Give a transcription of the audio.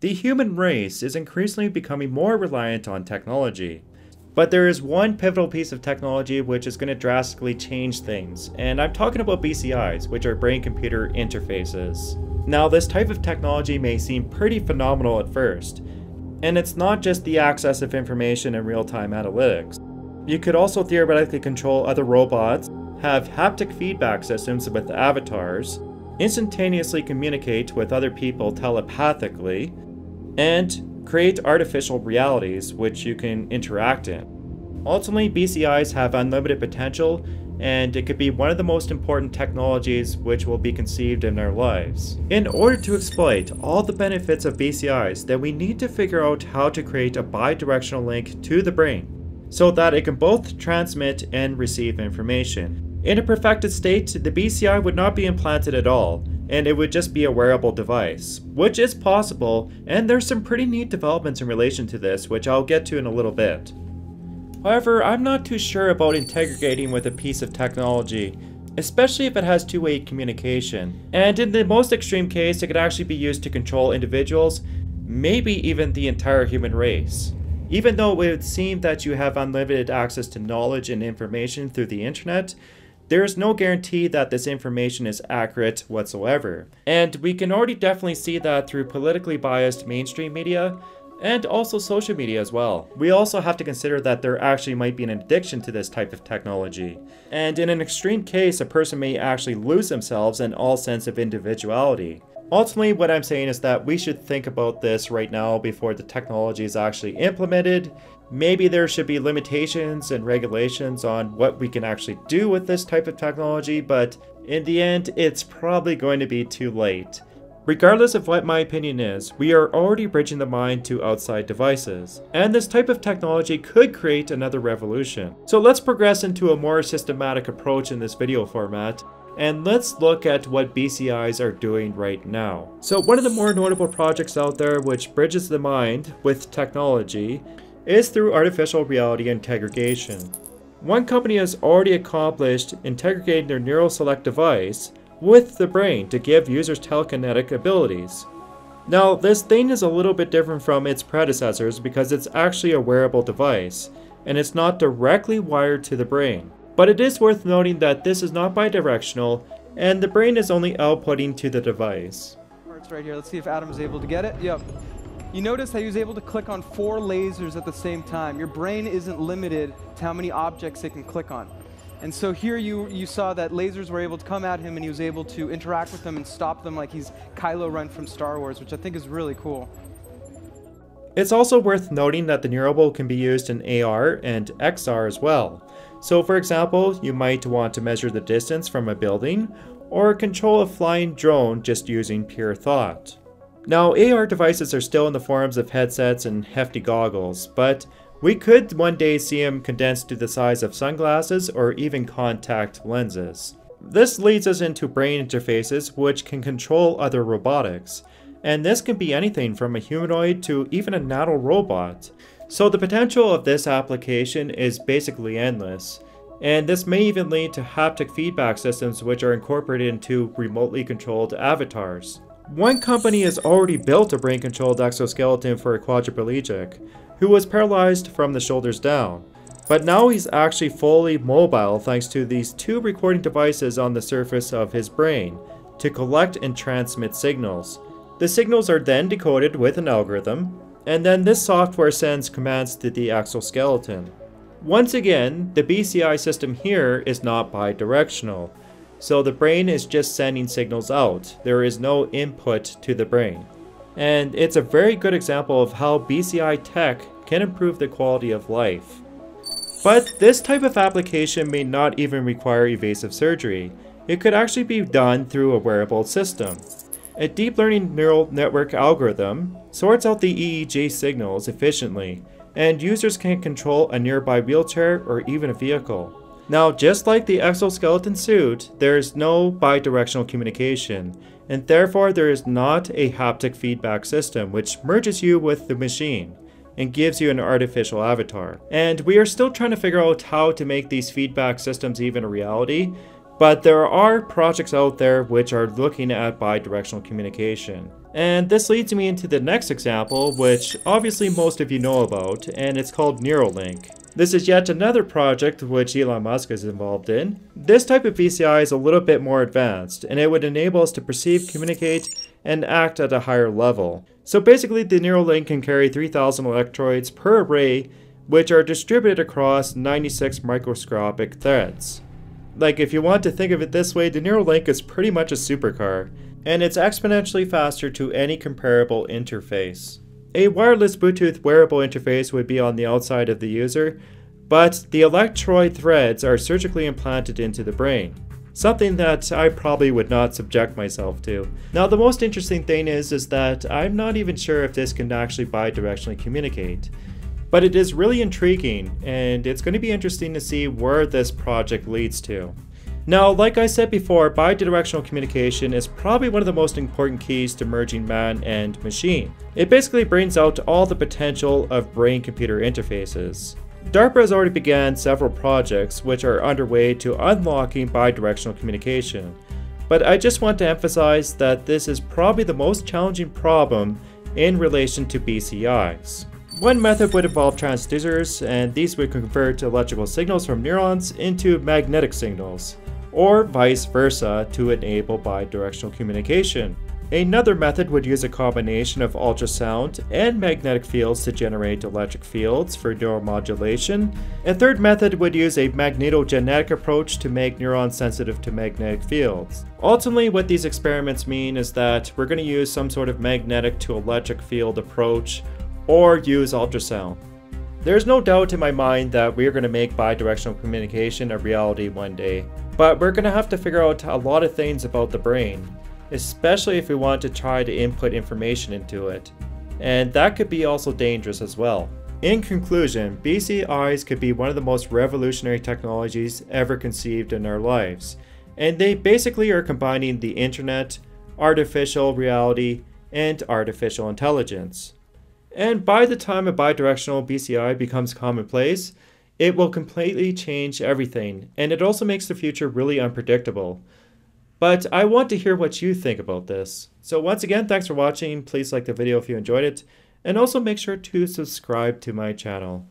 The human race is increasingly becoming more reliant on technology. But there is one pivotal piece of technology which is going to drastically change things, and I'm talking about BCIs, which are brain computer interfaces. Now, this type of technology may seem pretty phenomenal at first, and it's not just the access of information and real time analytics. You could also theoretically control other robots, have haptic feedback systems with avatars, instantaneously communicate with other people telepathically, and create artificial realities which you can interact in. Ultimately, BCIs have unlimited potential, and it could be one of the most important technologies which will be conceived in our lives. In order to exploit all the benefits of BCIs, then we need to figure out how to create a bidirectional link to the brain, so that it can both transmit and receive information. In a perfected state, the BCI would not be implanted at all, and it would just be a wearable device, which is possible, and there's some pretty neat developments in relation to this, which I'll get to in a little bit. However, I'm not too sure about integrating with a piece of technology, especially if it has two-way communication. And in the most extreme case, it could actually be used to control individuals, maybe even the entire human race. Even though it would seem that you have unlimited access to knowledge and information through the internet, there is no guarantee that this information is accurate whatsoever. And we can already definitely see that through politically biased mainstream media and also social media as well. We also have to consider that there actually might be an addiction to this type of technology. And in an extreme case, a person may actually lose themselves and all sense of individuality. Ultimately, what I'm saying is that we should think about this right now before the technology is actually implemented Maybe there should be limitations and regulations on what we can actually do with this type of technology, but in the end, it's probably going to be too late. Regardless of what my opinion is, we are already bridging the mind to outside devices, and this type of technology could create another revolution. So let's progress into a more systematic approach in this video format, and let's look at what BCIs are doing right now. So one of the more notable projects out there which bridges the mind with technology is through artificial reality integration. One company has already accomplished integrating their NeuroSelect device with the brain to give users telekinetic abilities. Now, this thing is a little bit different from its predecessors because it's actually a wearable device, and it's not directly wired to the brain. But it is worth noting that this is not bidirectional, and the brain is only outputting to the device. It's right here. Let's see if Adam is able to get it. Yep. You notice that he was able to click on four lasers at the same time. Your brain isn't limited to how many objects it can click on. And so here you, you saw that lasers were able to come at him and he was able to interact with them and stop them like he's Kylo Ren from Star Wars, which I think is really cool. It's also worth noting that the Neurable can be used in AR and XR as well. So for example, you might want to measure the distance from a building or control a flying drone just using pure thought. Now, AR devices are still in the forms of headsets and hefty goggles, but we could one day see them condensed to the size of sunglasses or even contact lenses. This leads us into brain interfaces which can control other robotics, and this can be anything from a humanoid to even a nano robot. So the potential of this application is basically endless, and this may even lead to haptic feedback systems which are incorporated into remotely controlled avatars. One company has already built a brain-controlled exoskeleton for a quadriplegic, who was paralyzed from the shoulders down. But now he's actually fully mobile thanks to these two recording devices on the surface of his brain to collect and transmit signals. The signals are then decoded with an algorithm, and then this software sends commands to the exoskeleton. Once again, the BCI system here is not bidirectional, so the brain is just sending signals out. There is no input to the brain. And it's a very good example of how BCI tech can improve the quality of life. But this type of application may not even require evasive surgery. It could actually be done through a wearable system. A deep learning neural network algorithm sorts out the EEG signals efficiently, and users can control a nearby wheelchair or even a vehicle. Now, just like the exoskeleton suit, there is no bidirectional communication, and therefore there is not a haptic feedback system which merges you with the machine and gives you an artificial avatar. And we are still trying to figure out how to make these feedback systems even a reality, but there are projects out there which are looking at bidirectional communication. And this leads me into the next example, which obviously most of you know about, and it's called Neuralink. This is yet another project which Elon Musk is involved in. This type of BCI is a little bit more advanced, and it would enable us to perceive, communicate, and act at a higher level. So basically the Neuralink can carry 3000 electrodes per array, which are distributed across 96 microscopic threads. Like if you want to think of it this way, the Neuralink is pretty much a supercar and it's exponentially faster to any comparable interface. A wireless Bluetooth wearable interface would be on the outside of the user, but the electrode threads are surgically implanted into the brain. Something that I probably would not subject myself to. Now the most interesting thing is, is that I'm not even sure if this can actually bidirectionally communicate. But it is really intriguing, and it's going to be interesting to see where this project leads to. Now, like I said before, bidirectional communication is probably one of the most important keys to merging man and machine. It basically brings out all the potential of brain-computer interfaces. DARPA has already begun several projects which are underway to unlocking bidirectional communication, but I just want to emphasize that this is probably the most challenging problem in relation to BCIs. One method would involve transducers, and these would convert electrical signals from neurons into magnetic signals or vice versa to enable bidirectional communication. Another method would use a combination of ultrasound and magnetic fields to generate electric fields for neuromodulation. A third method would use a magnetogenetic approach to make neurons sensitive to magnetic fields. Ultimately, what these experiments mean is that we're going to use some sort of magnetic to electric field approach or use ultrasound. There's no doubt in my mind that we're going to make bidirectional communication a reality one day. But we're going to have to figure out a lot of things about the brain, especially if we want to try to input information into it. And that could be also dangerous as well. In conclusion, BCIs could be one of the most revolutionary technologies ever conceived in our lives. And they basically are combining the internet, artificial reality, and artificial intelligence. And by the time a bidirectional BCI becomes commonplace, it will completely change everything, and it also makes the future really unpredictable. But I want to hear what you think about this. So once again, thanks for watching. Please like the video if you enjoyed it, and also make sure to subscribe to my channel.